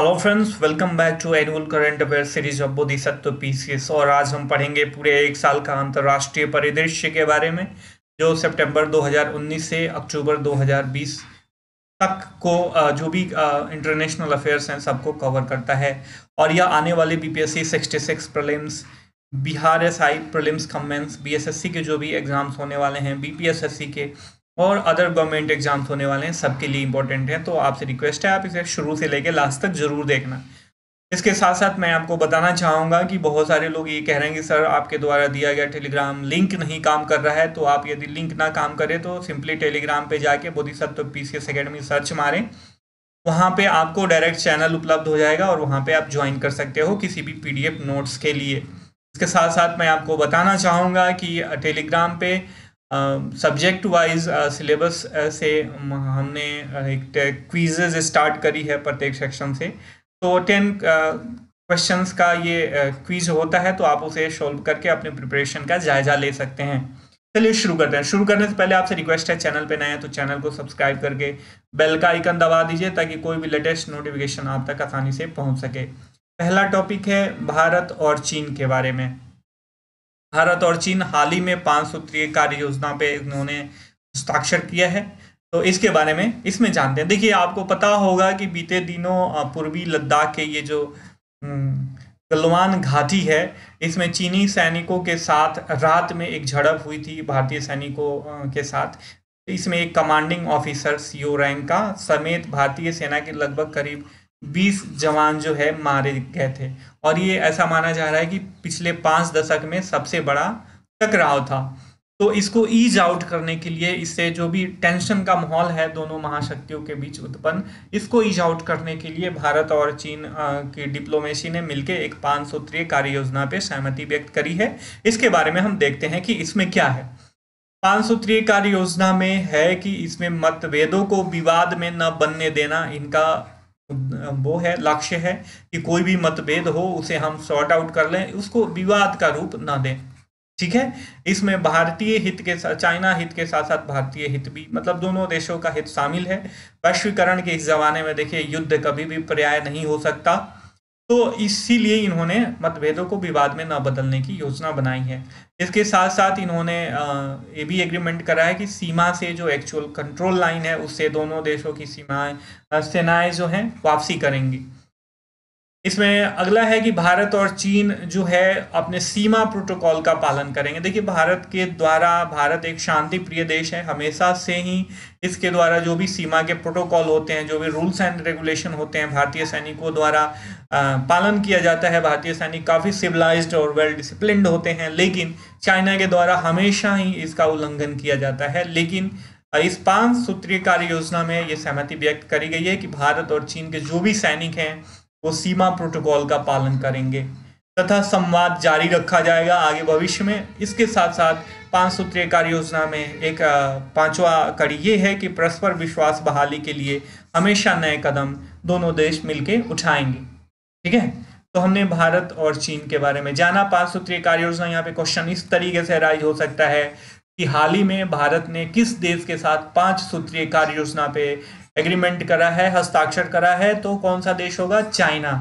Hello friends welcome back to annual current affair series of Bodhisattva PCS और आज हम पढ़ेंगे पूरे एक साल का अंतर्राष्ट्रीय परिदृश्य के बारे में, जो सितंबर 2019 से अक्टूबर 2020 तक को जो भी इंटरनेशनल अफेयर्स हैं, सबको कवर करता है। और यह आने वाले BPSC 66 prelims Bihar S I prelims commence BSSC के जो भी एग्ज़ाम्स होने वाले हैं बीपीएसएससी के और अदर गवर्नमेंट एग्ज़ाम्स होने वाले हैं, सबके लिए इंपॉर्टेंट है तो आपसे रिक्वेस्ट है, आप इसे शुरू से लेकर लास्ट तक ज़रूर देखना। इसके साथ साथ मैं आपको बताना चाहूँगा कि बहुत सारे लोग ये कह रहे हैं कि, सर, आपके द्वारा दिया गया टेलीग्राम लिंक नहीं काम कर रहा है तो आप यदि लिंक ना काम करें तो सिंपली टेलीग्राम पे जाके Bodhisattva P C S academy search मारें। वहाँ पे आपको डायरेक्ट चैनल उपलब्ध हो जाएगा और वहाँ पे आप ज्वाइन कर सकते हो किसी भी पीडीएफ नोट्स के लिए। इसके साथ साथ मैं आपको बताना चाहूँगा कि टेलीग्राम पे सब्जेक्ट वाइज सिलेबस से हमने एक क्विजेज स्टार्ट करी है प्रत्येक सेक्शन से। तो टेन क्वेश्चंस का ये क्विज होता है तो आप उसे सॉल्व करके अपने प्रिपरेशन का जायजा ले सकते हैं। चलिए शुरू करते हैं। शुरू करने से पहले आपसे रिक्वेस्ट है चैनल पे नए हैं तो चैनल को सब्सक्राइब करके बेल का आइकन दबा दीजिए, ताकि कोई भी लेटेस्ट नोटिफिकेशन आप तक आसानी से पहुँच सके। पहला टॉपिक है भारत और चीन के बारे में। भारत और चीन हाल ही में पाँच सूत्रीय कार्य योजना पे उन्होंने हस्ताक्षर किया है। तो इसके बारे में इसमें जानते हैं। देखिए, आपको पता होगा कि बीते दिनों पूर्वी लद्दाख के ये जो गलवान घाटी है, इसमें चीनी सैनिकों के साथ रात में एक झड़प हुई थी, भारतीय सैनिकों के साथ। इसमें एक कमांडिंग ऑफिसर सीओ रैंक का समेत भारतीय सेना के लगभग करीब 20 जवान जो है मारे गए थे। और ये ऐसा माना जा रहा है कि पिछले पाँच दशक में सबसे बड़ा टकराव था। तो इसको ईज आउट करने के लिए इससे जो भी टेंशन का माहौल है दोनों महाशक्तियों के बीच उत्पन्न, इसको ईज आउट करने के लिए भारत और चीन की डिप्लोमेसी ने मिलकर एक पाँच सूत्रीय कार्य योजना पे सहमति व्यक्त करी है। इसके बारे में हम देखते हैं कि इसमें क्या है। पाँच सूत्रीय कार्य योजना में है कि इसमें मतभेदों को विवाद में न बनने देना, इनका वो है, लक्ष्य है कि कोई भी मतभेद हो, उसे हम सॉर्ट आउट कर लें, उसको विवाद का रूप ना दें। ठीक है? इसमें भारतीय हित के साथ, चाइना हित के साथ साथ भारतीय हित भी मतलब दोनों देशों का हित शामिल है। वैश्वीकरण के इस जमाने में देखिए, युद्ध कभी भी पर्याय नहीं हो सकता। तो इसीलिए इन्होंने मतभेदों को विवाद में न बदलने की योजना बनाई है। इसके साथ साथ इन्होंने ये भी एग्रीमेंट करा है कि सीमा से जो एक्चुअल कंट्रोल लाइन है, उससे दोनों देशों की सीमाएँ सेनाएँ जो हैं, वापसी करेंगी। इसमें अगला है कि भारत और चीन जो है, अपने सीमा प्रोटोकॉल का पालन करेंगे। देखिए, भारत के द्वारा, भारत एक शांति प्रिय देश है, हमेशा से ही इसके द्वारा जो भी सीमा के प्रोटोकॉल होते हैं, जो भी रूल्स एंड रेगुलेशन होते हैं भारतीय सैनिकों द्वारा पालन किया जाता है। भारतीय सैनिक काफ़ी सिविलाइज्ड और वेल डिसिप्लिन होते हैं, लेकिन चाइना के द्वारा हमेशा ही इसका उल्लंघन किया जाता है। लेकिन इस पाँच सूत्रीय कार्य योजना में ये सहमति व्यक्त करी गई है कि भारत और चीन के जो भी सैनिक हैं, वो सीमा प्रोटोकॉल का पालन करेंगे। तथा संवाद जारी रखा जाएगा आगे भविष्य में। इसके साथ साथ पाँच सूत्रीय कार्य योजना में एक पांचवा कड़ी ये है कि परस्पर विश्वास बहाली के लिए हमेशा नए कदम दोनों देश मिलकर उठाएँगे। ठीक है? तो हमने भारत और चीन के बारे में जाना। पाँच सूत्रीय कार्य योजना यहाँ पे क्वेश्चन इस तरीके से राइज हो सकता है कि हाल ही में भारत ने किस देश के साथ पाँच सूत्रीय कार्य योजना पे एग्रीमेंट करा है, हस्ताक्षर करा है तो कौन सा देश होगा? चाइना।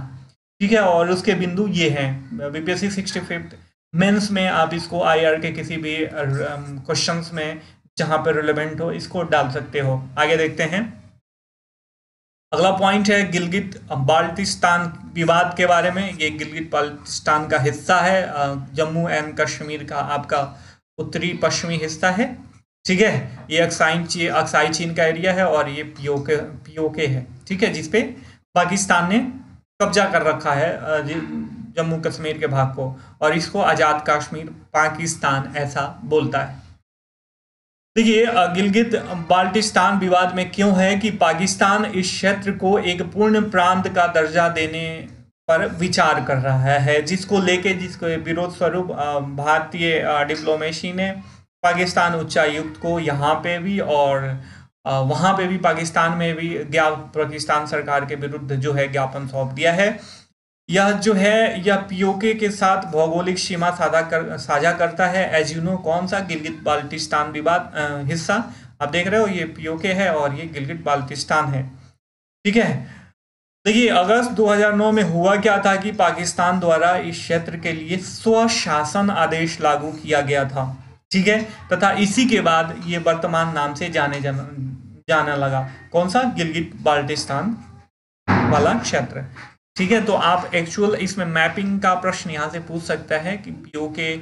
ठीक है? और उसके बिंदु ये हैं। बीपीएससी सिक्सटी फिफ्थ मेन्स में आप इसको आईआर के किसी भी क्वेश्चंस में जहाँ पर रिलेवेंट हो, इसको डाल सकते हो। आगे देखते हैं। अगला पॉइंट है गिलगित बाल्टिस्तान विवाद के बारे में। ये गिलगित बाल्टिस्तान का हिस्सा है। जम्मू एंड कश्मीर का आपका उत्तरी पश्चिमी हिस्सा है। ठीक है? ये अक्साई अक्साइन अक्साई चीन का एरिया है और ये पीओके पीओके है। ठीक है? जिसपे पाकिस्तान ने कब्जा कर रखा है। जम्मू कश्मीर के भाग को, और इसको आज़ाद कश्मीर, पाकिस्तान ऐसा बोलता है। देखिए गिलगित, बाल्टिस्तान विवाद में क्यों है कि पाकिस्तान इस क्षेत्र को एक पूर्ण प्रांत का दर्जा देने पर विचार कर रहा है, जिसको लेके, जिसको विरोध स्वरूप भारतीय डिप्लोमेसी ने पाकिस्तान उच्चायुक्त को यहाँ पे भी और वहाँ पे भी, पाकिस्तान में भी ज्ञा पाकिस्तान सरकार के विरुद्ध जो है ज्ञापन सौंप दिया है। यह जो है यह पीओके के साथ भौगोलिक सीमा साझा कर, साझा करता है। एज यू नो कौन सा? गिलगित बाल्टिस्तान विवाद हिस्सा। आप देख रहे हो, ये पीओके है और ये गिलगित बाल्टिस्तान है। ठीक है? देखिए, अगस्त 2009 में हुआ क्या था कि पाकिस्तान द्वारा इस क्षेत्र के लिए स्वशासन आदेश लागू किया गया था। ठीक है? तथा इसी के बाद ये वर्तमान नाम से जाने जाना जाना लगा। कौन सा? गिलगित बाल्टिस्तान वाला क्षेत्र। ठीक है तो आप एक्चुअल इसमें मैपिंग का प्रश्न यहाँ से पूछ सकता है कि पीओके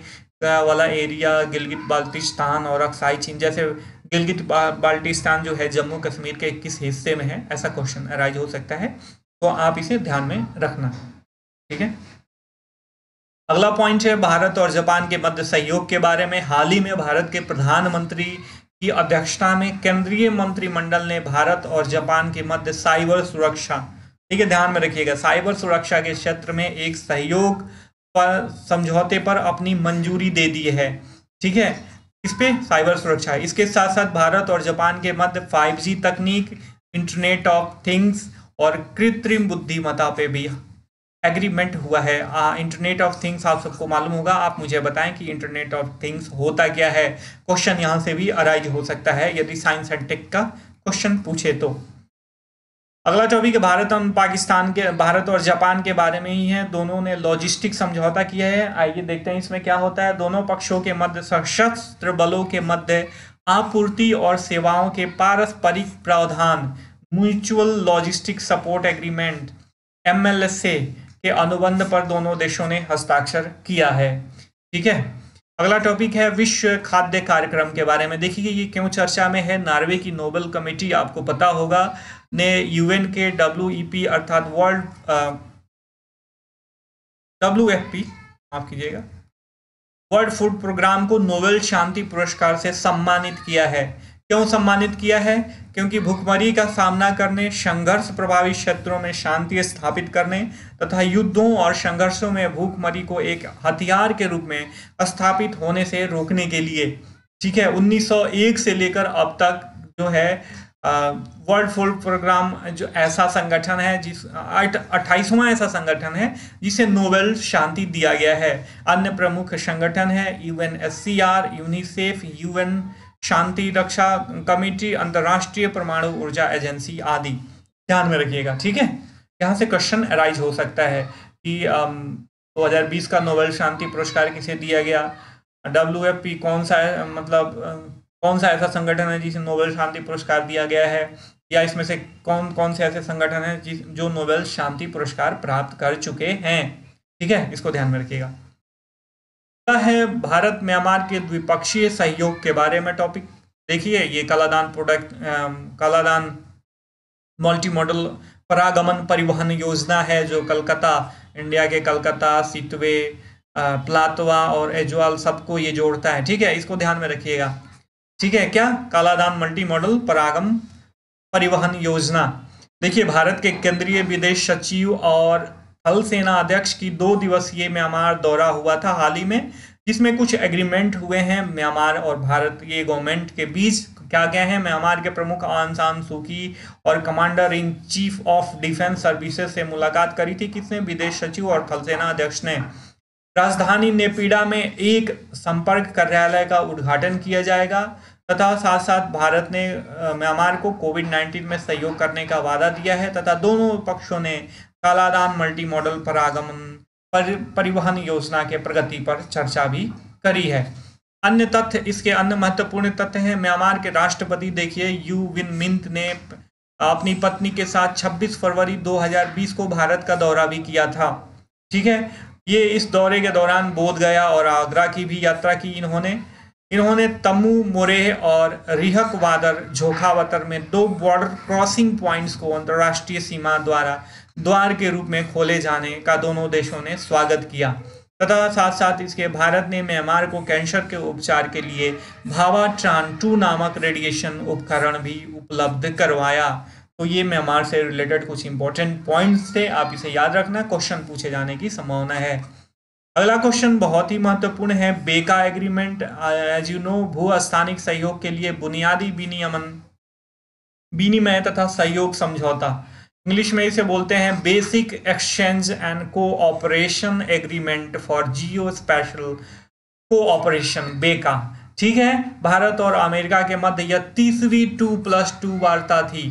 वाला एरिया गिलगित बाल्टिस्तान और अक्साई चीन जैसे गिलगित बाल्टिस्तान जो है जम्मू कश्मीर के किस हिस्से में है, ऐसा क्वेश्चन अराइज हो सकता है। तो आप इसे ध्यान में रखना, ठीक है? अगला पॉइंट है भारत और जापान के मध्य सहयोग के बारे में। हाल ही में भारत के प्रधानमंत्री की अध्यक्षता में केंद्रीय मंत्रिमंडल ने भारत और जापान के मध्य साइबर सुरक्षा ठीक है ध्यान में रखिएगा। साइबर सुरक्षा के क्षेत्र में एक सहयोग पर समझौते पर अपनी मंजूरी दे दी है। ठीक है? इस पे साइबर सुरक्षा है। इसके साथ साथ भारत और जापान के मध्य 5G तकनीक इंटरनेट ऑफ़ थिंग्स और कृत्रिम बुद्धिमता पे भी एग्रीमेंट हुआ है। आ, इंटरनेट ऑफ़ थिंग्स आप सबको मालूम होगा। आप मुझे बताएँ कि इंटरनेट ऑफ़ थिंग्स होता क्या है? क्वेश्चन यहाँ से भी अराइज हो सकता है यदि साइंस एंड टेक का क्वेश्चन पूछे तो। अगला टॉपिक भारत और पाकिस्तान के, भारत और जापान के बारे में ही है, दोनों ने लॉजिस्टिक समझौता किया है। आइए देखते हैं इसमें क्या होता है। दोनों पक्षों के मध्य, सशस्त्र बलों के मध्य आपूर्ति और सेवाओं के पारस्परिक प्रावधान mutual logistic support agreement MLSA के अनुबंध पर दोनों देशों ने हस्ताक्षर किया है। ठीक है? अगला टॉपिक है विश्व खाद्य कार्यक्रम के बारे में। देखिए, ये क्यों चर्चा में है? नार्वे की नोबल कमेटी, आपको पता होगा ने यूएन के डब्ल्यू अर्थात वर्ल्ड डब्ल्यू एफ़ पी माफ़ कीजिएगा वर्ल्ड फ़ूड प्रोग्राम को नोबेल शांति पुरस्कार से सम्मानित किया है। क्यों सम्मानित किया है? क्योंकि भुखमरी का सामना करने, संघर्ष प्रभावित क्षेत्रों में शांति स्थापित करने तथा युद्धों और संघर्षों में भूखमरी को एक हथियार के रूप में स्थापित होने से रोकने के लिए। ठीक है 1901 से लेकर अब तक जो है वर्ल्ड फ़ूड प्रोग्राम जो ऐसा संगठन है, जिस अट्ठाईसवां ऐसा संगठन है, जिसे नोबेल शांति दिया गया है। अन्य प्रमुख संगठन है UN S C R UNICEF UN शांति रक्षा कमेटी, अंतर्राष्ट्रीय परमाणु ऊर्जा एजेंसी आदि। ध्यान में रखिएगा, ठीक है? यहाँ से क्वेश्चन अराइज हो सकता है कि दो हज़ार बीस का नोबेल शांति पुरस्कार किसे दिया गया? डब्ल्यू एफ़ पी कौन सा है? मतलब कौन सा ऐसा संगठन है जिसे नोबेल शांति पुरस्कार दिया गया है? या इसमें से कौन कौन से ऐसे संगठन हैं जिस, जो नोबेल शांति पुरस्कार प्राप्त कर चुके हैं? ठीक है, इसको ध्यान में रखिएगा। है भारत म्यांमार के द्विपक्षीय सहयोग के बारे में टॉपिक देखिए, ये Kaladan product Kaladan multi modal परागमन परिवहन योजना है, जो कलकत्ता, इंडिया के कलकत्ता, सितवे प्लातवा और एजवाल सबको ये जोड़ता है। ठीक है, इसको ध्यान में रखिएगा। ठीक है क्या? कालादान मल्टी मॉडल परागम परिवहन योजना। देखिए, भारत के केंद्रीय विदेश सचिव और थल सेना अध्यक्ष की दो दिवसीय म्यांमार दौरा हुआ था हाल ही में, जिसमें कुछ एग्रीमेंट हुए हैं म्यांमार और भारत के गवर्नमेंट के बीच। क्या क्या है? म्यांमार के प्रमुख आन सान सूकी और commander in chief of defence services से मुलाकात करी थी किसने? विदेश सचिव और थल सेना अध्यक्ष ने। राजधानी नेपीडा में एक संपर्क कार्यालय का उद्घाटन किया जाएगा। तथा साथ साथ भारत ने म्यांमार को कोविड 19 में सहयोग करने का वादा दिया है तथा दोनों पक्षों ने कालादान मल्टी मॉडल पर आगमन पर, परिवहन योजना के प्रगति पर चर्चा भी करी है। अन्य तथ्य इसके अन्य महत्वपूर्ण तथ्य हैं। म्यांमार के राष्ट्रपति देखिए यू विन मिंत ने अपनी पत्नी के साथ 26 फरवरी 2020 को भारत का दौरा भी किया था। ठीक है? ये इस दौरे के दौरान बोध गया और आगरा की भी यात्रा की इन्होंने इन्होंने तमू मोरेह और रिहक वादर, झोखावतर में दो बॉर्डर क्रॉसिंग पॉइंट्स को अंतर्राष्ट्रीय सीमा द्वारा द्वार के रूप में खोले जाने का दोनों देशों ने स्वागत किया। तथा साथ साथ इसके भारत ने म्यांमार को कैंसर के उपचार के लिए भावा ट्रान टू नामक रेडिएशन उपकरण भी उपलब्ध करवाया। तो ये म्यांमार से रिलेटेड कुछ इंपॉर्टेंट पॉइंट्स थे, आप इसे याद रखना क्वेश्चन पूछे जाने की संभावना है। अगला क्वेश्चन बहुत ही महत्वपूर्ण है, बेका एग्रीमेंट एज यू नो भू स्थानिक सहयोग के लिए बुनियादी विनियमन, विनिमय तथा सहयोग समझौता। इंग्लिश में इसे बोलते हैं basic exchange and cooperation agreement for geo spatial cooperation BECA. ठीक है? भारत और अमेरिका के मध्य यह तीसरी टू प्लस टू वार्ता थी।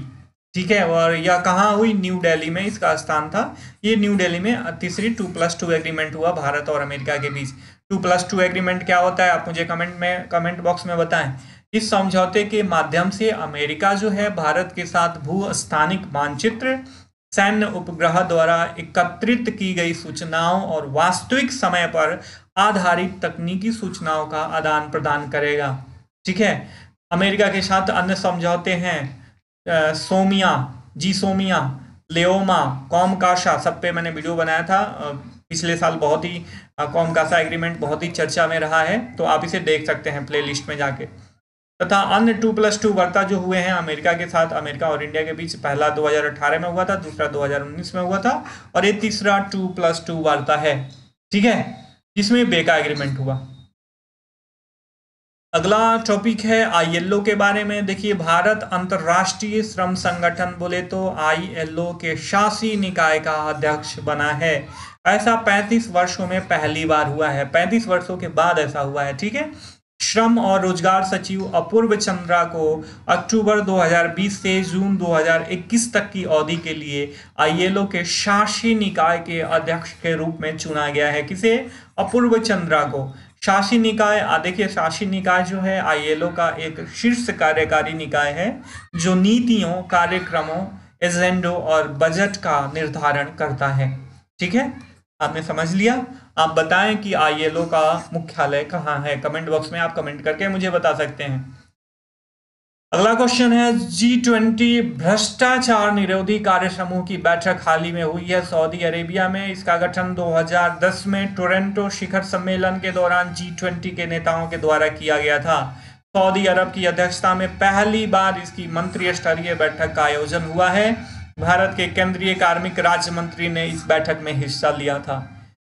ठीक है, और यह कहाँ हुई? न्यू दिल्ली में इसका स्थान था। ये न्यू दिल्ली में तीसरी टू प्लस टू एग्रीमेंट हुआ भारत और अमेरिका के बीच। टू प्लस टू एग्रीमेंट क्या होता है? आप मुझे कमेंट में कमेंट बॉक्स में बताएँ। इस समझौते के माध्यम से अमेरिका जो है भारत के साथ भू स्थानिक मानचित्र, सैन्य उपग्रह द्वारा एकत्रित की गई सूचनाओं और वास्तविक समय पर आधारित तकनीकी सूचनाओं का आदान प्रदान करेगा। ठीक है? अमेरिका के साथ अन्य समझौते हैं। सोमिया, जी सोमिया, लेओमा कॉम काशा सब पे मैंने वीडियो बनाया था। पिछले साल बहुत ही कॉम कासा एग्रीमेंट बहुत ही चर्चा में रहा है तो आप इसे देख सकते हैं प्ले लिस्ट में जाके। तथा अन्य टू प्लस टू वार्ता जो हुए हैं अमेरिका के साथ, अमेरिका और इंडिया के बीच, पहला 2018 में हुआ था, दूसरा 2019 में हुआ था, और ये तीसरा टू प्लस टू वार्ता है, ठीक है? जिसमें बेका एग्रीमेंट हुआ। अगला टॉपिक है आईएलओ के बारे में। देखिए, भारत अंतर्राष्ट्रीय श्रम संगठन बोले तो आईएलओ के शासी निकाय का अध्यक्ष बना है। ऐसा 35 वर्षों में पहली बार हुआ है। 35 वर्षों के बाद ऐसा हुआ है, ठीक है? श्रम और रोज़गार सचिव अपूर्व चंद्रा को अक्टूबर 2020 से जून 2021 तक की अवधि के लिए आईएलओ के शासी निकाय के अध्यक्ष के रूप में चुना गया है। किसे? अपूर्व चंद्रा को। शासी निकाय देखिए, शासी निकाय जो है, आईएलओ का एक शीर्ष कार्यकारी निकाय है, जो नीतियों, कार्यक्रमों, एजेंडो और बजट का निर्धारण करता है। ठीक है? आपने समझ लिया? आप बताएँ कि आईएलओ का मुख्यालय कहाँ है? कमेंट बॉक्स में आप कमेंट करके मुझे बता सकते हैं। अगला क्वेश्चन है जी ट्वेंटी भ्रष्टाचार निरोधी कार्य समूह की बैठक हाल ही में हुई है सऊदी अरेबिया में। इसका गठन 2010 में टोरेंटो शिखर सम्मेलन के दौरान जी ट्वेंटी के नेताओं के द्वारा किया गया था। सऊदी अरब की अध्यक्षता में पहली बार इसकी मंत्री स्तरीय बैठक का आयोजन हुआ है। भारत के केंद्रीय कार्मिक राज्य मंत्री ने इस बैठक में हिस्सा लिया था।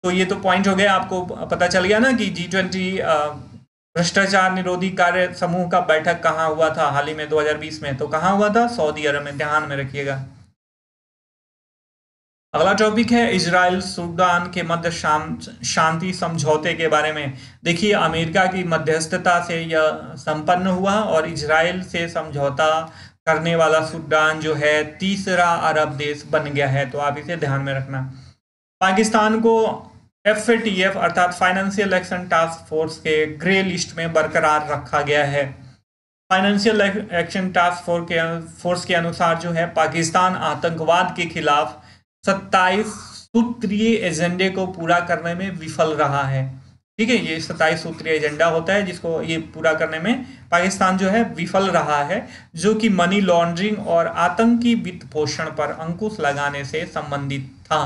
तो ये तो पॉइंट हो गया, आपको पता चल गया ना कि जी ट्वेंटी भ्रष्टाचार निरोधी कार्य समूह का बैठक कहाँ हुआ था? हाल ही में 2020 में। तो कहाँ हुआ था? सऊदी अरब में। ध्यान में रखिएगा। अगला टॉपिक है इजराइल सूडान के मध्य शांति समझौते के बारे में। देखिए, अमेरिका की मध्यस्थता से यह संपन्न हुआ और इजराइल से समझौता करने वाला सूडान जो है, तीसरा अरब देश बन गया है। तो आप इसे ध्यान में रखना। पाकिस्तान को एफएटीएफ अर्थात फाइनेंशियल एक्शन टास्क फोर्स के ग्रे लिस्ट में बरकरार रखा गया है। फाइनेंशियल एक्शन टास्क फोर्स के फोर्स के अनुसार जो है, पाकिस्तान आतंकवाद के खिलाफ 27 सूत्रीय एजेंडे को पूरा करने में विफल रहा है। ठीक है, ये सत्ताईस सूत्रीय एजेंडा होता है जिसको ये पूरा करने में पाकिस्तान जो है विफल रहा है, जो कि मनी लॉन्ड्रिंग और आतंकी वित्त पोषण पर अंकुश लगाने से संबंधित था।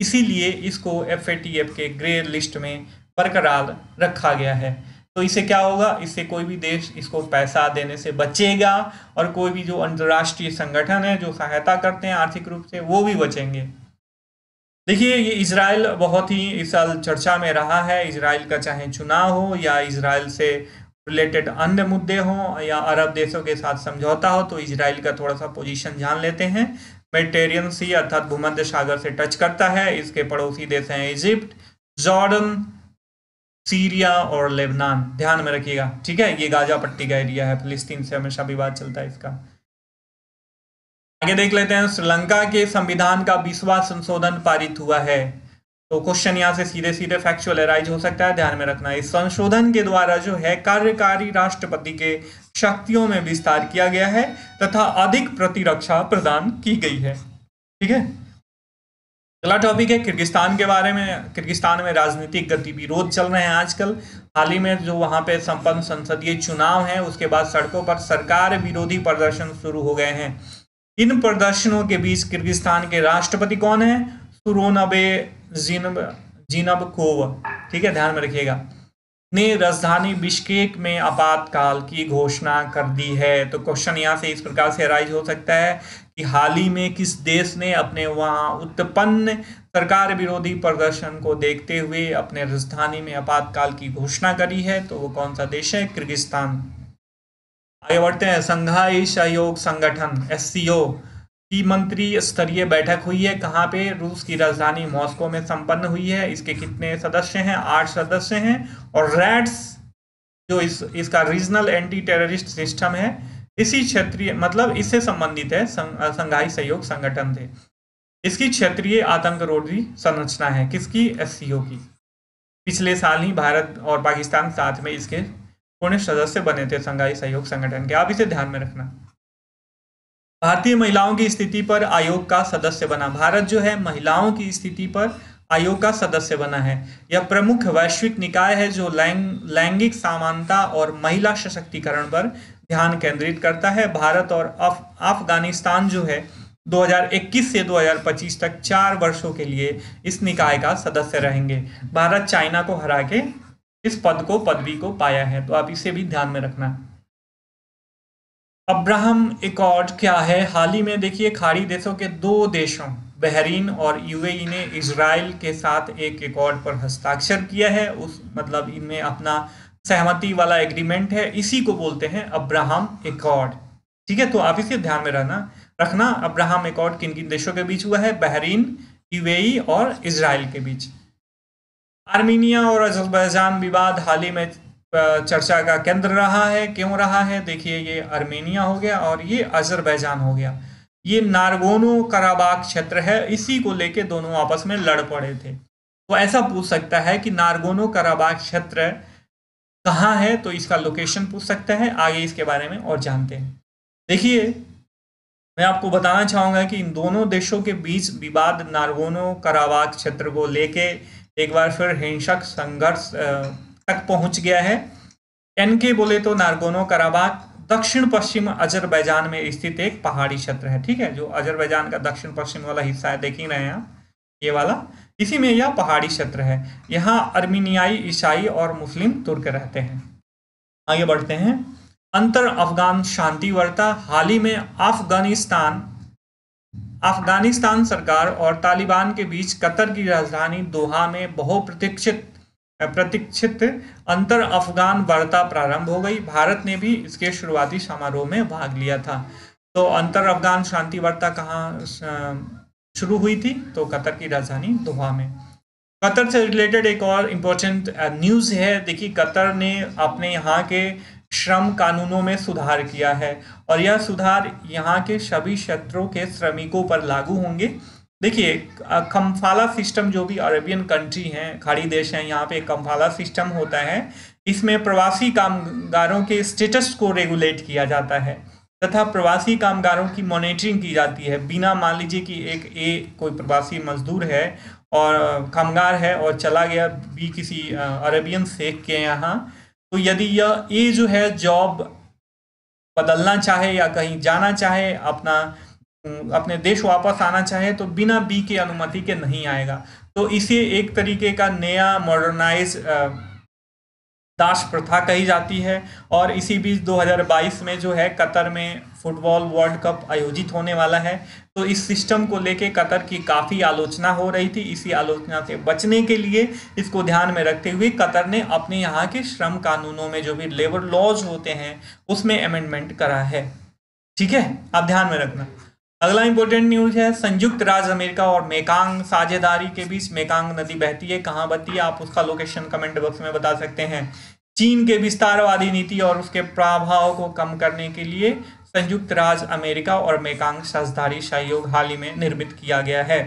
इसीलिए इसको एफ़ के ग्रे लिस्ट में बरकरार रखा गया है। तो इससे क्या होगा? इससे कोई भी देश इसको पैसा देने से बचेगा और कोई भी जो अंतर्राष्ट्रीय संगठन है, जो सहायता करते हैं आर्थिक रूप से, वो भी बचेंगे। देखिए, ये इसराइल बहुत ही इस साल चर्चा में रहा है। इसराइल का चाहे चुनाव हो या इसराइल से रिलेटेड अन्य मुद्दे हों या अरब देशों के साथ समझौता हो तो इसराइल का थोड़ा सा पोजीशन जान लेते हैं। मेडिटेरियन सी अर्थात भूमध्य सागर से टच करता है। इसके पड़ोसी देश हैं इजिप्ट, जॉर्डन, सीरिया और लेबनान। ध्यान में रखिएगा, ठीक है? ये गाजा पट्टी का एरिया है, फिलिस्तीन से हमेशा विवाद चलता है इसका। आगे देख लेते हैं, श्रीलंका के संविधान का बीसवा संशोधन पारित हुआ है। तो क्वेश्चन यहाँ से सीधे सीधे फैक्चुअल एराइज हो सकता है, ध्यान में रखना। इस संशोधन के द्वारा जो है, कार्यकारी राष्ट्रपति के शक्तियों में विस्तार किया गया है तथा अधिक प्रतिरक्षा प्रदान की गई है। ठीक है? अगला टॉपिक है किर्गिस्तान के बारे में। किर्गिस्तान में राजनीतिक गतिविरोध चल रहे हैं आजकल। हाल ही में जो वहाँ पे संपन्न संसदीय चुनाव है, उसके बाद सड़कों पर सरकार विरोधी प्रदर्शन शुरू हो गए हैं। इन प्रदर्शनों के बीच किर्गिस्तान के राष्ट्रपति कौन है? सुरोनबे जीनब जीनब कोव ठीक है? ध्यान में रखिएगा। ने राजधानी बिश्केक में आपातकाल की घोषणा कर दी है। तो क्वेश्चन यहाँ से इस प्रकार से राइज हो सकता है कि हाल ही में किस देश ने अपने वहाँ उत्पन्न सरकार विरोधी प्रदर्शन को देखते हुए अपने राजधानी में आपातकाल की घोषणा करी है? तो वो कौन सा देश है? किर्गिस्तान। आगे बढ़ते हैं। संघाई सहयोग संगठन एस की मंत्री स्तरीय बैठक हुई है, कहाँ पे? रूस की राजधानी मॉस्को में संपन्न हुई है। इसके कितने सदस्य हैं? आठ सदस्य हैं। और रैड्स जो इस, इसका रीजनल एंटी टेररिस्ट सिस्टम है, इसी क्षेत्रीय मतलब इससे संबंधित है संघाई सहयोग संगठन थे। इसकी क्षेत्रीय आतंक रोधी संरचना है, किसकी? एससीओ की। पिछले साल ही भारत और पाकिस्तान साथ में इसके पूर्ण सदस्य बने थे, संघाई सहयोग संगठन के। आप इसे ध्यान में रखना। भारतीय महिलाओं की स्थिति पर आयोग का सदस्य बना। भारत जो है महिलाओं की स्थिति पर आयोग का सदस्य बना है। यह प्रमुख वैश्विक निकाय है जो लैंग लैंगिक समानता और महिला सशक्तिकरण पर ध्यान केंद्रित करता है। भारत और अफ, अफ़गानिस्तान जो है 2021 से 2025 तक चार वर्षों के लिए इस निकाय का सदस्य रहेंगे। भारत चाइना को हरा के इस पद को पदवी को पाया है। तो आप इसे भी ध्यान में रखना। अब्राहम एकॉर्ड क्या है? हाल ही में देखिए, खाड़ी देशों के दो देशों, बहरीन और यूएई ने इसराइल के साथ एक एकॉर्ड पर हस्ताक्षर किया है। उस मतलब इनमें अपना सहमति वाला एग्रीमेंट है। इसी को बोलते हैं अब्राहम एकॉर्ड ठीक है तो आप इसे ध्यान में रहना, रखना। अब्राहम एकॉर्ड किन किन देशों के बीच हुआ है? बहरीन, यूएई और इसराइल के बीच। आर्मीनिया और अजरबैजान विवाद हाल ही में चर्चा का केंद्र रहा है, क्यों रहा है? देखिए, ये आर्मेनिया हो गया और ये अजरबैजान हो गया। ये नारगोनो कराबाग क्षेत्र है, इसी को लेके दोनों आपस में लड़ पड़े थे। तो ऐसा पूछ सकता है कि नारगोनो कराबाग क्षेत्र कहाँ है तो इसका लोकेशन पूछ सकता है, आगे इसके बारे में और जानते हैं। देखिए, मैं आपको बताना चाहूँगा कि इन दोनों देशों के बीच विवाद नारगोनो कराबाग क्षेत्र को लेके एक बार फिर हिंसक संघर्ष तक पहुँच गया है। एन के बोले तो नारगोनो कराबाग, दक्षिण पश्चिम अजरबैजान में स्थित एक पहाड़ी क्षेत्र है, ठीक है? जो अजरबैजान का दक्षिण पश्चिम वाला हिस्सा है, देख ही रहे हैं ये वाला। इसी में यह पहाड़ी क्षेत्र है। यहाँ अर्मीनियाई, ईसाई और मुस्लिम तुर्क रहते हैं। आगे बढ़ते हैं। अंतर अफगान शांति वार्ता, हाल ही में अफ़गानिस्तान अफ़गानिस्तान सरकार और तालिबान के बीच कतर की राजधानी दोहा में बहुप्रतीक्षित प्रतीक्षित अंतर अफगान वार्ता प्रारंभ हो गई। भारत ने भी इसके शुरुआती समारोह में भाग लिया था। तो अंतर अफगान शांति वार्ता कहाँ शुरू हुई थी? तो कतर की राजधानी दोहा में। कतर से रिलेटेड एक और इम्पोर्टेंट न्यूज़ है। देखिए, कतर ने अपने यहाँ के श्रम कानूनों में सुधार किया है और यह सुधार यहाँ के सभी क्षेत्रों के श्रमिकों पर लागू होंगे। देखिए कम्फाला सिस्टम जो भी अरेबियन कंट्री हैं, खाड़ी देश हैं, यहाँ पे कम्फाला सिस्टम होता है, इसमें प्रवासी कामगारों के स्टेटस को रेगुलेट किया जाता है तथा प्रवासी कामगारों की मॉनिटरिंग की जाती है। बिना मान लीजिए कि एक ए कोई प्रवासी मजदूर है और कामगार है और चला गया बी किसी अरेबियन शेख के यहाँ तो यदि यह ए जो है जॉब बदलना चाहे या कहीं जाना चाहे, अपना अपने देश वापस आना चाहे तो बिना बी की अनुमति के नहीं आएगा। तो इसे एक तरीके का नया मॉडर्नाइज दास प्रथा कही जाती है और इसी बीच 2022 में जो है कतर में फुटबॉल वर्ल्ड कप आयोजित होने वाला है। तो इस सिस्टम को लेके कतर की काफ़ी आलोचना हो रही थी। इसी आलोचना से बचने के लिए इसको ध्यान में रखते हुए कतर ने अपने यहाँ के श्रम कानूनों में जो भी लेबर लॉज होते हैं, उसमें अमेंडमेंट करा है। ठीक है? आप ध्यान में रखना। अगला इंपॉर्टेंट न्यूज़ है, संयुक्त राज्य अमेरिका और मेकांग साझेदारी के बीच मेकांग नदी बहती है। कहाँ बहती है? आप उसका लोकेशन कमेंट बॉक्स में बता सकते हैं। चीन के विस्तारवादी नीति और उसके प्रभाव को कम करने के लिए संयुक्त राज्य अमेरिका और मेकांग साझेदारी सहयोग हाल ही में निर्मित किया गया है।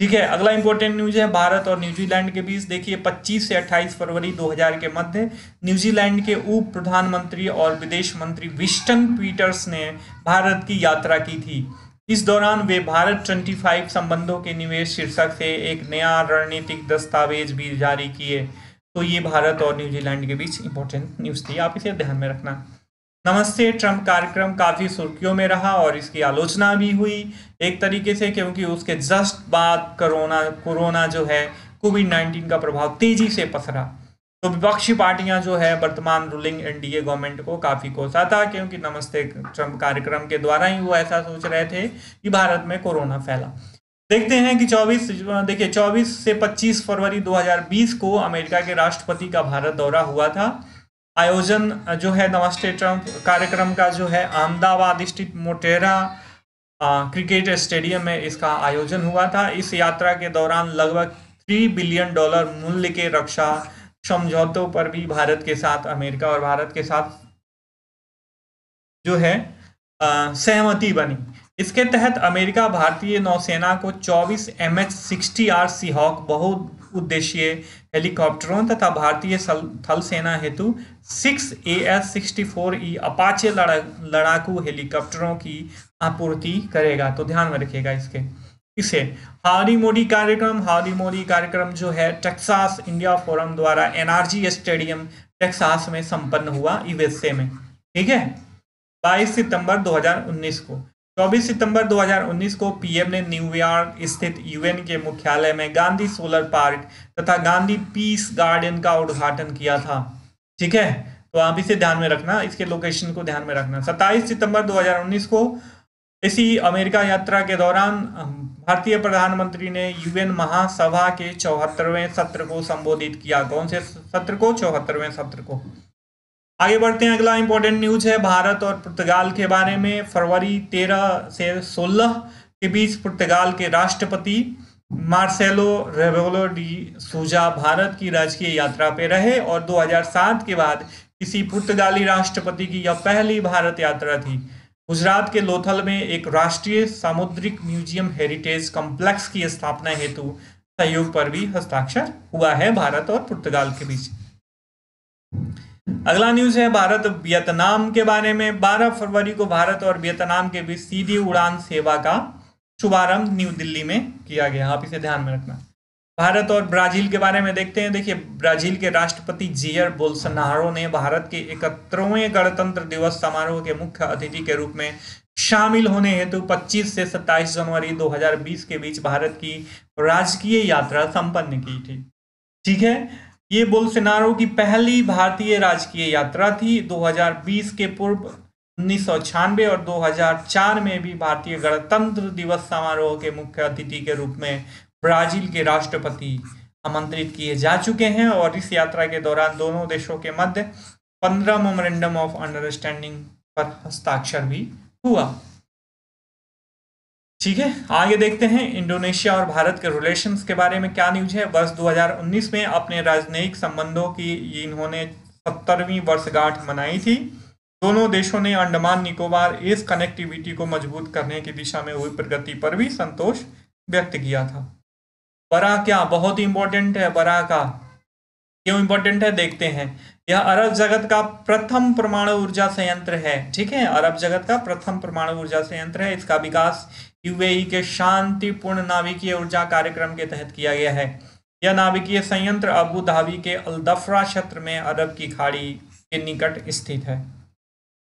ठीक है, अगला इंपॉर्टेंट न्यूज़ है, भारत और न्यूजीलैंड के बीच देखिए 25 से 28 फरवरी 2000 के मध्य न्यूजीलैंड के उप प्रधानमंत्री और विदेश मंत्री विस्टन पीटर्स ने भारत की यात्रा की थी। इस दौरान वे भारत 25 संबंधों के निवेश शीर्षक से एक नया रणनीतिक दस्तावेज़ भी जारी किए। तो ये भारत और न्यूजीलैंड के बीच इंपॉर्टेंट न्यूज़ थी। आप इसे ध्यान में रखना। नमस्ते ट्रंप कार्यक्रम काफ़ी सुर्खियों में रहा और इसकी आलोचना भी हुई एक तरीके से, क्योंकि उसके जस्ट बाद कोरोना कोरोना जो है कोविड नाइन्टीन का प्रभाव तेज़ी से पसरा। तो विपक्षी पार्टियाँ जो है, वर्तमान रूलिंग एनडीए गवर्नमेंट को काफ़ी कोसा था, क्योंकि नमस्ते ट्रंप कार्यक्रम के द्वारा ही वो ऐसा सोच रहे थे कि भारत में कोरोना फैला। देखते हैं कि 24 देखिए 24 से 25 फरवरी 2020 को अमेरिका के राष्ट्रपति का भारत दौरा हुआ था। आयोजन, जो है, नमस्ते ट्रंप कार्यक्रम का जो है, अहमदाबाद स्थित मोटेरा क्रिकेट स्टेडियम में इसका आयोजन हुआ था। इस यात्रा के दौरान लगभग थ्री बिलियन डॉलर मूल्य के रक्षा समझौतों पर भी भारत के साथ, अमेरिका और भारत के साथ जो है सहमति बनी। इसके तहत अमेरिका भारतीय नौसेना को 24 M H sixty R Seahawk बहुत उद्देशीय हेलीकॉप्टरों तथा भारतीय थल सेना हेतु six A S sixty four E Apache लड़ाकू हेलीकॉप्टरों की आपूर्ति करेगा। तो ध्यान में रखिएगा इसके। इसे हाउडी मोडी कार्यक्रम हाउडी मोडी कार्यक्रम जो है, टेक्सास इंडिया फोरम द्वारा एनआरजी स्टेडियम टेक्सास में संपन्न हुआ यूएसए में। ठीक है? 22 सितंबर 2019 को। 24 सितंबर 2019 को पीएम ने न्यूयॉर्क स्थित यूएन के मुख्यालय में गांधी सोलर पार्क तथा गांधी पीस गार्डन का उद्घाटन किया था। ठीक है? तो आप इसे ध्यान में रखना, इसके लोकेशन को ध्यान में रखना। 27 सितंबर 2019 को इसी अमेरिका यात्रा के दौरान भारतीय प्रधानमंत्री ने यूएन महासभा के चौहत्तरवें सत्र को संबोधित किया। कौन से सत्र को? चौहत्तरवें सत्र को। आगे बढ़ते हैं। अगला इंपॉर्टेंट न्यूज़ है। भारत और पुर्तगाल के बारे में। फरवरी 13 से 16 के बीच पुर्तगाल के राष्ट्रपति मार्सेलो रेवोलो डी सूजा भारत की राजकीय यात्रा पे रहे और 2007 के बाद किसी पुर्तगाली राष्ट्रपति की यह पहली भारत यात्रा थी। गुजरात के लोथल में एक राष्ट्रीय सामुद्रिक म्यूज़ियम हेरिटेज कॉम्प्लेक्स की स्थापना हेतु सहयोग पर भी हस्ताक्षर हुआ है भारत और पुर्तगाल के बीच। अगला न्यूज़ है भारत वियतनाम के बारे में। 12 फरवरी को भारत और वियतनाम के बीच सीधी उड़ान सेवा का शुभारंभ न्यू दिल्ली में किया गया। आप इसे ध्यान में रखना। भारत और ब्राज़ील के बारे में देखते हैं। देखिए, ब्राज़ील के राष्ट्रपति जियर बोल्सनारो ने भारत के इकहत्तरवें गणतंत्र दिवस समारोह के मुख्य अतिथि के रूप में शामिल होने हेतु 25 से 27 जनवरी 2020 के बीच भारत की राजकीय यात्रा संपन्न की थी। ठीक है? ये बोल्सनारो की पहली भारतीय राजकीय यात्रा थी। 2020 के पूर्व उन्नीस सौ छियानवे और 2004 में भी भारतीय गणतंत्र दिवस समारोह के मुख्य अतिथि के रूप में ब्राज़ील के राष्ट्रपति आमंत्रित किए जा चुके हैं और इस यात्रा के दौरान दोनों देशों के मध्य पंद्रह मोमरेंडम ऑफ़ अंडरस्टैंडिंग पर हस्ताक्षर भी हुआ। ठीक है, आगे देखते हैं इंडोनेशिया और भारत के रिलेशंस के बारे में क्या न्यूज़ है। वर्ष 2019 में अपने राजनयिक संबंधों की इन्होंने सत्तरवीं वर्षगांठ मनाई थी। दोनों देशों ने अंडमान, निकोबार, इस कनेक्टिविटी को मज़बूत करने की दिशा में हुई प्रगति पर भी संतोष व्यक्त किया था। बरा क्या? बहुत ही इंपॉर्टेंट है बरा का। क्यों इंपॉर्टेंट है? देखते हैं। यह अरब जगत का प्रथम परमाणु ऊर्जा संयंत्र है। ठीक है? अरब जगत का प्रथम परमाणु ऊर्जा संयंत्र है। इसका विकास यूएई के शांतिपूर्ण नाभिकीय ऊर्जा कार्यक्रम के तहत किया गया है। यह नाभिकीय संयंत्र अबू धाबी के अलदफरा क्षेत्र में अरब की खाड़ी के निकट स्थित है।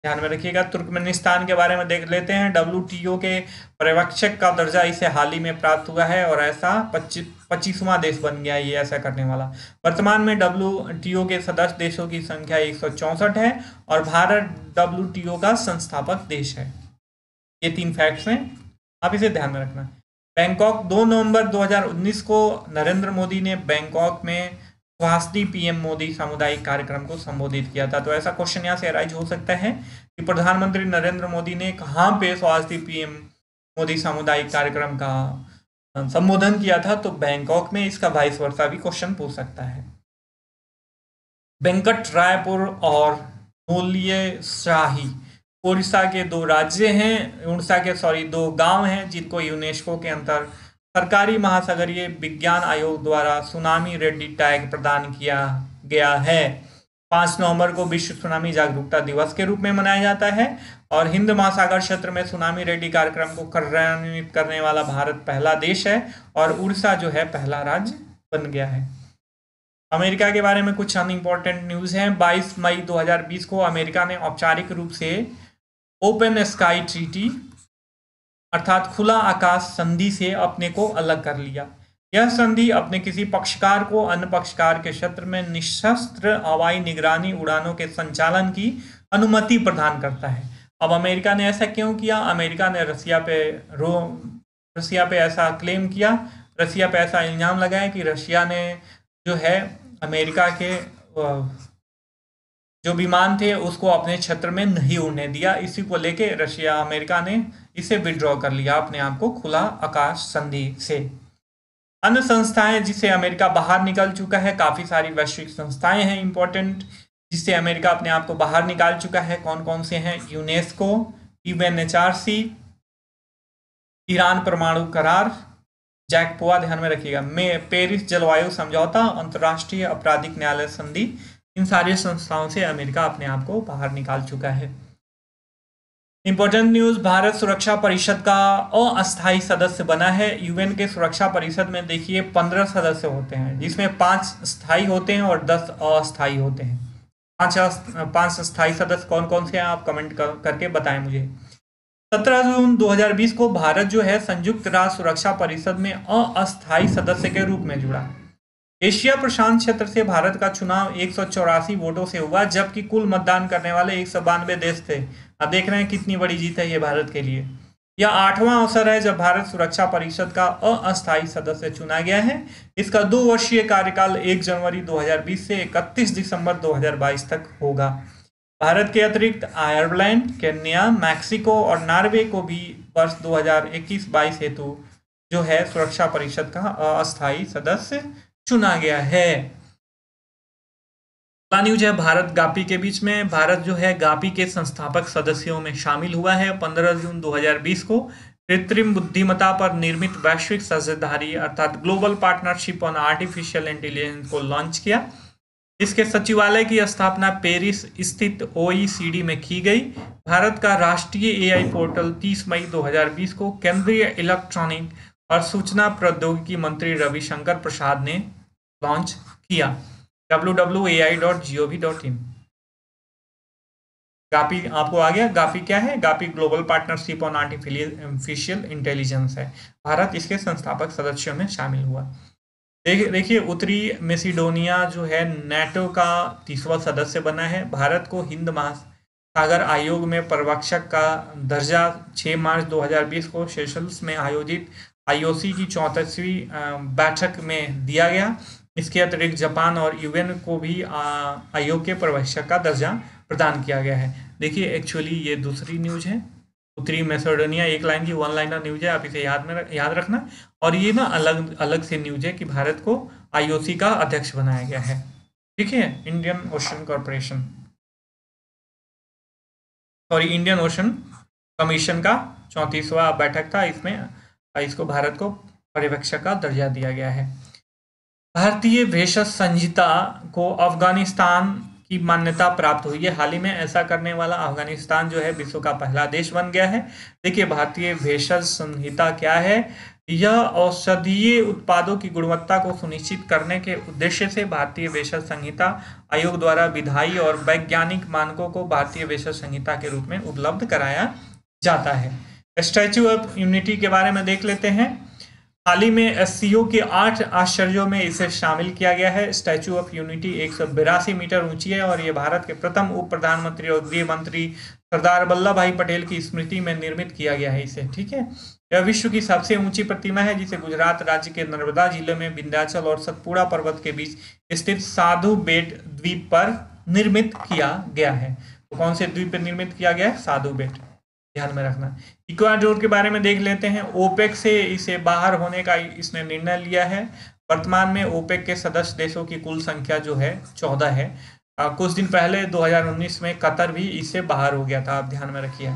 ध्यान में रखिएगा, तुर्कमेनिस्तान के बारे में देख लेते हैं। डब्ल्यू के पर्यवेक्षक का दर्जा इसे हाल ही में प्राप्त हुआ है और ऐसा पच्चीस पच्चीसवां देश बन गया ये ऐसा करने वाला। वर्तमान में डब्ल्यू के सदस्य देशों की संख्या एक है और भारत डब्ल्यू का संस्थापक देश है। ये तीन फैक्ट्स हैं, आप इसे ध्यान में रखना। बैंकॉक 2 नवंबर 2019 को नरेंद्र मोदी ने बैंकॉक में स्वास्थ्य पीएम मोदी सामुदायिक कार्यक्रम को संबोधित किया था। तो ऐसा क्वेश्चन यहाँ से अराइज हो सकता है कि प्रधानमंत्री नरेंद्र मोदी ने कहाँ पे स्वास्थ्य पीएम मोदी सामुदायिक कार्यक्रम का संबोधन किया था तो बैंकॉक में इसका वाइस वर्षा भी क्वेश्चन पूछ सकता है। वेंकट रायपुर और मूल्य शाही उड़ीसा के दो राज्य हैं उड़ीसा के सॉरी दो गाँव हैं, जिनको यूनेस्को के अंतर सरकारी महासागरीय विज्ञान आयोग द्वारा सुनामी रेड्डी टैग प्रदान किया गया है। पाँच नवंबर को विश्व सुनामी जागरूकता दिवस के रूप में मनाया जाता है और हिंद महासागर क्षेत्र में सुनामी रेड्डी कार्यक्रम को कार्यान्वित करने वाला भारत पहला देश है और उड़ीसा जो है पहला राज्य बन गया है। अमेरिका के बारे में कुछ अन इम्पोर्टेंट न्यूज़ हैं। 22 मई 2020 को अमेरिका ने औपचारिक रूप से ओपन स्काई ट्रीटी अर्थात खुला आकाश संधि से अपने को अलग कर लिया। यह संधि अपने किसी पक्षकार को अन्य पक्षकार के क्षेत्र में निशस्त्र हवाई निगरानी उड़ानों के संचालन की अनुमति प्रदान करता है। अब अमेरिका ने ऐसा क्यों किया? अमेरिका ने रसिया पे रो, रसिया पे ऐसा क्लेम किया। रसिया पे ऐसा इल्ज़ाम लगाया कि रशिया ने जो है, अमेरिका के जो विमान थे, उसको अपने क्षेत्र में नहीं उड़ने दिया। इसी को लेके रशिया अमेरिका ने इसे विड्रॉ कर लिया अपने आप को खुला आकाश संधि से। अन्य संस्थाएँ जिसे अमेरिका बाहर निकल चुका है, काफ़ी सारी वैश्विक संस्थाएँ हैं इंपॉर्टेंट जिससे अमेरिका अपने आप को बाहर निकाल चुका है। कौन कौन से हैं? यूनेस्को, यूएनएचआरसी, ईरान परमाणु करार। जैक पोआ, ध्यान में रखिएगा। में, पेरिस जलवायु समझौता, अंतर्राष्ट्रीय आपराधिक न्यायालय संधि। इन सारी संस्थाओं से अमेरिका अपने आप को बाहर निकाल चुका है। इंपॉर्टेंट न्यूज़ भारत सुरक्षा परिषद का अस्थायी सदस्य बना है यूएन के सुरक्षा परिषद में देखिए पंद्रह सदस्य होते हैं जिसमें पाँच स्थायी होते हैं और दस अस्थायी होते हैं पाँच पाँच स्थायी सदस्य कौन कौन से हैं आप कमेंट कर, करके बताएँ मुझे 17 जून 2020 को भारत जो है संयुक्त राष्ट्र सुरक्षा परिषद में अस्थायी सदस्य के रूप में जुड़ा एशिया प्रशांत क्षेत्र से भारत का चुनाव एक सौ चौरासी वोटों से हुआ जबकि कुल मतदान करने वाले एक सौ बानवे देश थे। अब देख रहे हैं कितनी बड़ी जीत है ये भारत के लिए। यह आठवां अवसर है जब भारत सुरक्षा परिषद का अस्थायी सदस्य चुना गया है। इसका दो वर्षीय कार्यकाल 1 जनवरी 2020 से 31 दिसंबर 2022 तक होगा। भारत के अतिरिक्त आयरलैंड, केन्या, मैक्सिको और नॉर्वे को भी वर्ष 2021-22 हेतु जो है सुरक्षा परिषद का अस्थायी सदस्य चुना गया है। न्यूज़ है, भारत गापी के बीच में, भारत जो है गापी के संस्थापक सदस्यों में शामिल हुआ है 15 जून 2020 को। कृत्रिम बुद्धिमत्ता पर निर्मित वैश्विक साझेदारी अर्थात global partnership on artificial intelligence को लॉन्च किया। इसके सचिवालय की स्थापना पेरिस स्थित ओ में की गई। भारत का राष्ट्रीय एआई पोर्टल 30 मई 2020 को केंद्रीय इलेक्ट्रॉनिक और सूचना प्रौद्योगिकी मंत्री रविशंकर प्रसाद ने लॉन्च किया। www.ai.gov.in गापी, आपको आ गया? गापी क्या है? GPAI global partnership on artificial intelligence है। भारत इसके संस्थापक सदस्यों में शामिल हुआ। देखिए, उत्तरी मेसिडोनिया जो है, नेटो का तीसवा सदस्य बना है। भारत को हिंद महासागर आयोग में पर्यवेक्षक का दर्जा 6 मार्च 2020 को सेशल्स में आयोजित आईओसी की चौंतीसवीं बैठक में दिया गया। इसके अतिरिक्त जापान और यूएन को भी आयोग के पर्यवेक्षक का दर्जा प्रदान किया गया है। देखिए एक्चुअली ये दूसरी न्यूज़ है। उत्तरी मैसेडोनिया, एक लाइन की वन लाइन लाइनर न्यूज़ है, आप इसे याद में याद रखना। और ये ना अलग अलग से न्यूज़ है कि भारत को आईओसी का अध्यक्ष बनाया गया है। ठीक है Indian Ocean corporation sorry Indian Ocean commission का चौंतीसवा बैठक था। इसमें, इसको भारत को पर्यवेक्षक का दर्जा दिया गया है। भारतीय भेषज संहिता को अफ़गानिस्तान की मान्यता प्राप्त हुई है। हाल ही में ऐसा करने वाला अफ़गानिस्तान जो है, विश्व का पहला देश बन गया है। देखिए, भारतीय भेषज संहिता क्या है? यह औषधीय उत्पादों की गुणवत्ता को सुनिश्चित करने के उद्देश्य से भारतीय भेषज संहिता आयोग द्वारा विधायी और वैज्ञानिक मानकों को भारतीय भेषज संहिता के रूप में उपलब्ध कराया जाता है। स्टैच्यू ऑफ़ यूनिटी के बारे में देख लेते हैं। हाल ही में एस के आठ आश्चर्यों में इसे शामिल किया गया है। स्टैचू ऑफ़ यूनिटी एक मीटर ऊँची है और ये भारत के प्रथम उप प्रधानमंत्री और गृह मंत्री सरदार वल्लभ भाई पटेल की स्मृति में निर्मित किया गया है इसे, ठीक है? यह विश्व की सबसे ऊँची प्रतिमा है, जिसे गुजरात राज्य के नर्मदा ज़िले में विंध्याचल और सतपुड़ा पर्वत के बीच स्थित साधु बेट द्वीप पर निर्मित किया गया है। तो कौन से द्वीप पर निर्मित किया गया है? साधु बेट। ध्यान में रखना। इक्वाडोर के बारे में देख लेते हैं। ओपेक से इसे बाहर होने का इसने निर्णय लिया है। वर्तमान में ओपेक के सदस्य देशों की कुल संख्या जो है चौदह है। आ, कुछ दिन पहले 2019 में कतर भी इससे बाहर हो गया था। आप ध्यान में रखिए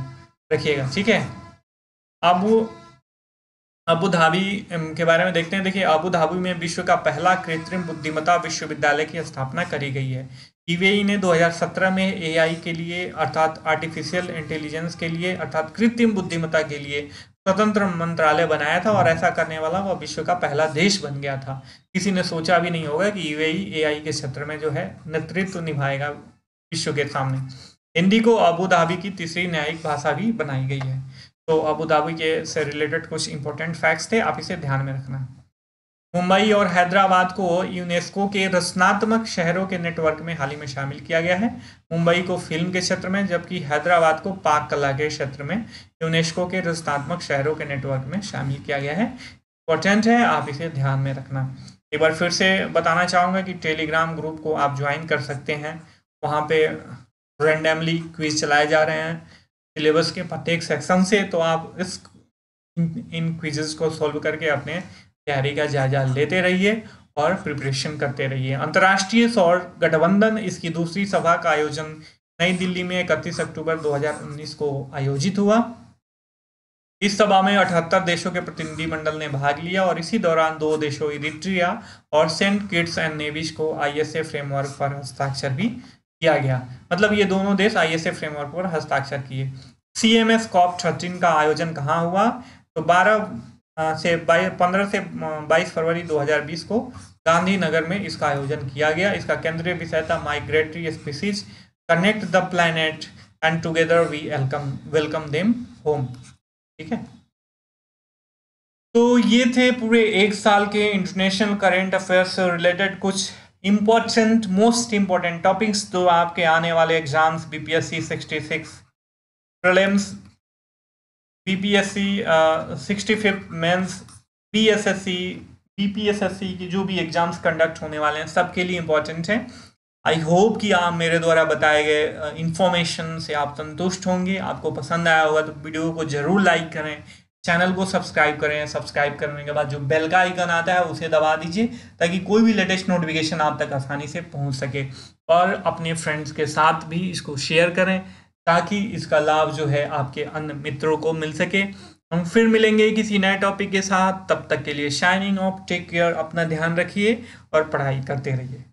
रखिएगा ठीक है? अब अबू धाबी के बारे में देखते हैं। देखिए अबू धाबी में विश्व का पहला कृत्रिम बुद्धिमत्ता विश्वविद्यालय की स्थापना करी गई है। ईवीआई ने 2017 में एआई के लिए, अर्थात आर्टिफिशियल इंटेलिजेंस के लिए, अर्थात कृत्रिम बुद्धिमत्ता के लिए स्वतंत्र मंत्रालय बनाया था और ऐसा करने वाला वह विश्व का पहला देश बन गया था। किसी ने सोचा भी नहीं होगा कि यूएई एआई के क्षेत्र में जो है नेतृत्व निभाएगा विश्व के सामने। हिंदी को अबू धाबी की तीसरी न्यायिक भाषा भी बनाई गई है। तो अबू धाबी के से रिलेटेड कुछ इंपॉर्टेंट फैक्ट्स थे, आप इसे ध्यान में रखना। मुंबई और हैदराबाद को यूनेस्को के रचनात्मक शहरों के नेटवर्क में हाल ही में शामिल किया गया है। मुंबई को फ़िल्म के क्षेत्र में, जबकि हैदराबाद को पाक कला के क्षेत्र में, यूनेस्को के रचनात्मक शहरों के नेटवर्क में शामिल किया गया है। इंपॉर्टेंट है, आप इसे ध्यान में रखना। एक बार फिर से बताना चाहूँगा कि टेलीग्राम ग्रुप को आप ज्वाइन कर सकते हैं। वहाँ पे रेंडमली क्विज चलाए जा रहे हैं। सिलेबस के प्रत्येक सेक्शन से तो आप इस इन क्विजेस को सॉल्व करके अपने तैयारी का जायजा लेते रहिए और प्रिपरेशन करते रहिए। अंतर्राष्ट्रीय सौर गठबंधन, इसकी दूसरी सभा का आयोजन नई दिल्ली में इकतीस अक्टूबर 2019 को आयोजित हुआ। इस सभा में अठहत्तर देशों के प्रतिनिधिमंडल ने भाग लिया और इसी दौरान दो देशों, इरिट्रिया और सेंट किट्स एंड नेविस को आईएसए फ्रेमवर्क पर हस्ताक्षर भी किया गया। मतलब ये दोनों देश आईएसए फ्रेमवर्क पर हस्ताक्षर किए। सी एम एस का आयोजन कहाँ हुआ? तो बारह से पंद्रह से बाईस फरवरी 2020 को गांधीनगर में इसका आयोजन किया गया। इसका केंद्रीय विषय था migratory species connect the planet and together we welcome welcome them home ठीक है? तो ये थे पूरे एक साल के इंटरनेशनल करेंट अफेयर्स से रिलेटेड कुछ इम्पोर्टेंट मोस्ट इम्पोर्टेंट टॉपिक्स जो आपके आने वाले exams BPSC 66 prelims BPSC sixty fifth mains BSSC BPSSC की जो भी एग्ज़ाम्स कंडक्ट होने वाले हैं, सबके लिए इम्पोर्टेंट है। आई होप कि आप मेरे द्वारा बताए गए इन्फॉर्मेशन से आप संतुष्ट होंगे। आपको पसंद आया होगा तो वीडियो को ज़रूर लाइक करें चैनल को सब्सक्राइब करें। सब्सक्राइब करने के बाद जो बेल का आइकन आता है, उसे दबा दीजिए, ताकि कोई भी लेटेस्ट नोटिफिकेशन आप तक आसानी से पहुँच सके। और अपने फ्रेंड्स के साथ भी इसको शेयर करें। ताकि इसका लाभ जो है आपके अन्य मित्रों को मिल सके। हम फिर मिलेंगे किसी नए टॉपिक के साथ। तब तक के लिए शाइनिंग ऑफ़ टेक केयर अपना ध्यान रखिए और पढ़ाई करते रहिए।